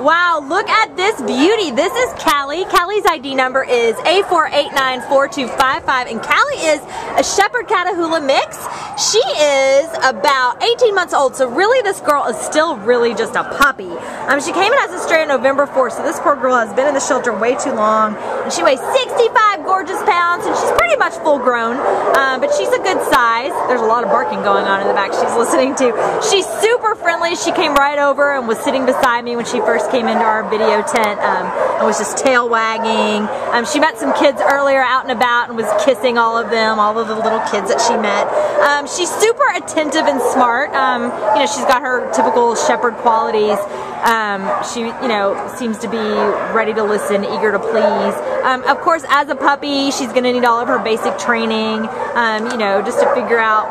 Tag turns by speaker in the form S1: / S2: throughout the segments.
S1: Wow, look at this beauty. This is Callie. Callie's ID number is A4894255, and Callie is a Shepherd Catahoula mix. She is about 18 months old, so really this girl is still really just a puppy. Um, she came in as a stray on November 4th, so this poor girl has been in the shelter way too long, and she weighs 65 gorgeous pounds, and she's pretty much full grown, um, but she's a good size. There's a lot of barking going on in the back she's listening to. She's super friendly. She came right over and was sitting beside me when she first came into our video tent um, and was just tail wagging. Um, she met some kids earlier out and about and was kissing all of them, all of the little kids that she met. Um, she's super attentive and smart. Um, you know, she's got her typical shepherd qualities. Um, she, you know, seems to be ready to listen, eager to please. Um, of course, as a puppy, she's going to need all of her basic training, you know, just to figure out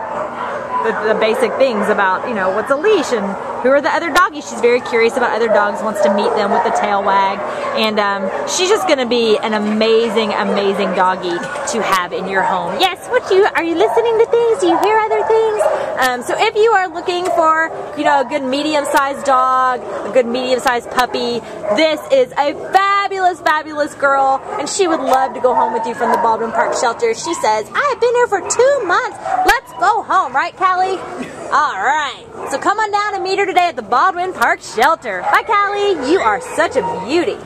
S1: the, the, basic things about, you know, what's a leash and who are the other doggies. She's very curious about other dogs, wants to meet them with the tail wag. And um, she's just going to be an amazing, amazing doggie to have in your home. Yes, what you, are you listening to things? Do you hear other things? Um, so if you are looking for, you know, a good medium-sized dog, a good medium-sized puppy, this is a fabulous, fabulous girl, and she would love to go home with you from the Baldwin Park shelter. She says, I have been here for two months. Let's go home, right, Callie? All right. So come on down and meet her today at the Baldwin Park shelter. Bye, Callie. You are such a beauty.